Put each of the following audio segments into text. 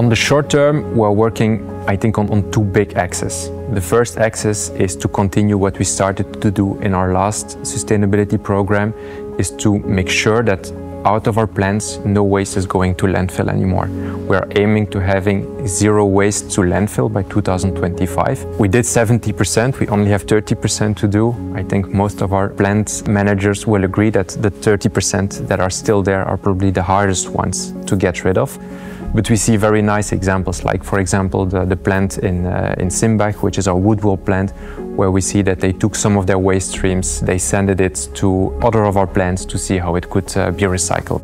On the short term, we're working, I think, on, on two big axes. The first axis is to continue what we started to do in our last sustainability program, is to make sure that out of our plants, no waste is going to landfill anymore. We are aiming to having zero waste to landfill by 2025. We did 70%, we only have 30% to do. I think most of our plant managers will agree that the 30% that are still there are probably the hardest ones to get rid of. But we see very nice examples, like for example the, the plant in, uh, in Simbach, which is our wood wool plant, where we see that they took some of their waste streams, they sent it to other of our plants to see how it could uh, be recycled.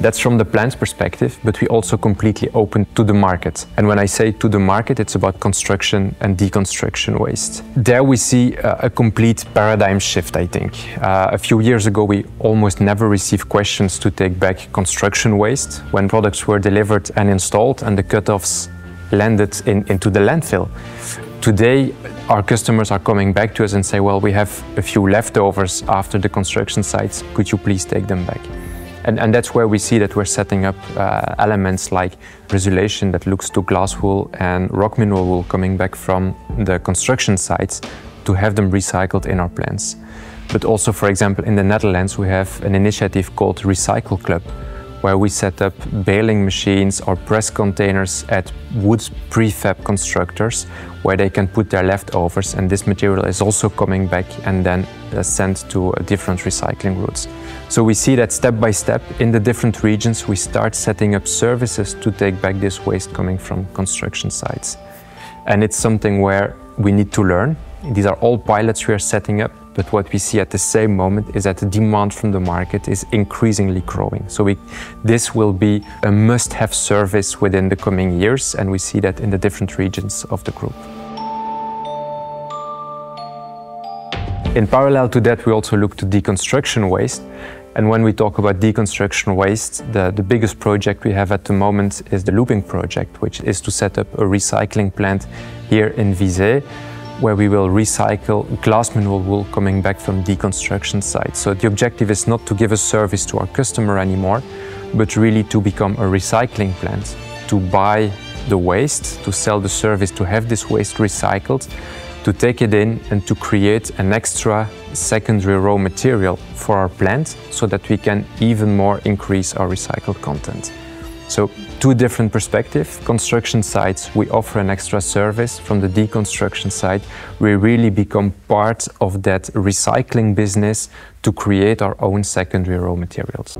That's from the plant's perspective, but we also completely open to the market. And when I say to the market, it's about construction and deconstruction waste. There we see uh, a complete paradigm shift, I think. Uh, a few years ago, we almost never received questions to take back construction waste when products were delivered and installed and the cutoffs landed in, into the landfill. Today, our customers are coming back to us and say, well, we have a few leftovers after the construction sites. Could you please take them back? And, and that's where we see that we're setting up uh, elements like Resulation that looks to glass wool and rock mineral wool coming back from the construction sites to have them recycled in our plants. But also, for example, in the Netherlands, we have an initiative called Recycle Club, where we set up baling machines or press containers at wood prefab constructors where they can put their leftovers and this material is also coming back and then uh, sent to uh, different recycling routes. So we see that step by step in the different regions we start setting up services to take back this waste coming from construction sites. And it's something where we need to learn. These are all pilots we are setting up but what we see at the same moment is that the demand from the market is increasingly growing. So we, this will be a must-have service within the coming years, and we see that in the different regions of the group. In parallel to that, we also look to deconstruction waste. And when we talk about deconstruction waste, the, the biggest project we have at the moment is the Looping project, which is to set up a recycling plant here in Visé where we will recycle glass mineral wool coming back from deconstruction sites. So the objective is not to give a service to our customer anymore, but really to become a recycling plant, to buy the waste, to sell the service, to have this waste recycled, to take it in and to create an extra secondary raw material for our plant so that we can even more increase our recycled content. So two different perspectives. Construction sites, we offer an extra service. From the deconstruction side, we really become part of that recycling business to create our own secondary raw materials.